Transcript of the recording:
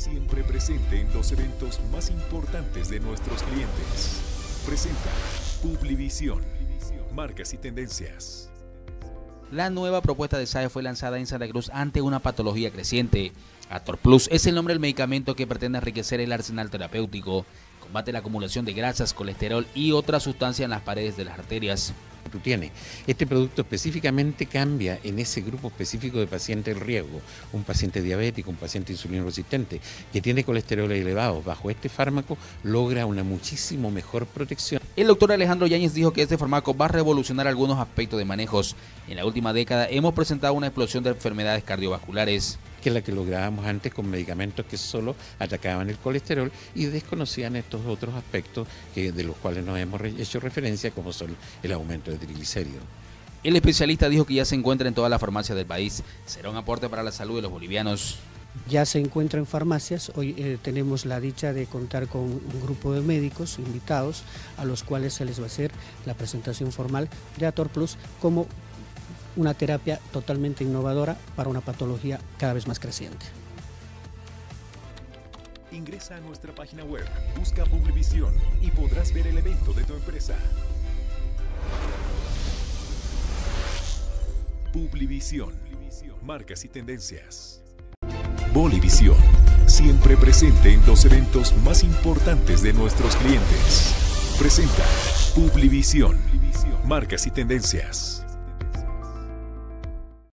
Siempre presente en los eventos más importantes de nuestros clientes. Presenta Publivisión. Marcas y tendencias. La nueva propuesta de SAE fue lanzada en Santa Cruz ante una patología creciente. Ator Plus es el nombre del medicamento que pretende enriquecer el arsenal terapéutico, combate la acumulación de grasas, colesterol y otras sustancias en las paredes de las arterias tú tienes. Este producto específicamente cambia en ese grupo específico de pacientes en riesgo, un paciente diabético, un paciente insulino resistente, que tiene colesterol elevado. Bajo este fármaco logra una muchísimo mejor protección. El doctor Alejandro Yáñez dijo que este fármaco va a revolucionar algunos aspectos de manejos. En la última década hemos presentado una explosión de enfermedades cardiovasculares que la que lográbamos antes con medicamentos que solo atacaban el colesterol y desconocían estos otros aspectos que, de los cuales nos hemos hecho referencia, como son el aumento de triglicéridos. El especialista dijo que ya se encuentra en todas las farmacias del país. Será un aporte para la salud de los bolivianos. Ya se encuentra en farmacias. Hoy eh, tenemos la dicha de contar con un grupo de médicos invitados a los cuales se les va a hacer la presentación formal de Ator Plus como una terapia totalmente innovadora para una patología cada vez más creciente. Ingresa a nuestra página web, busca Publivisión y podrás ver el evento de tu empresa. Publivisión. Marcas y tendencias. Bolivisión. Siempre presente en los eventos más importantes de nuestros clientes. Presenta Publivisión. Marcas y tendencias.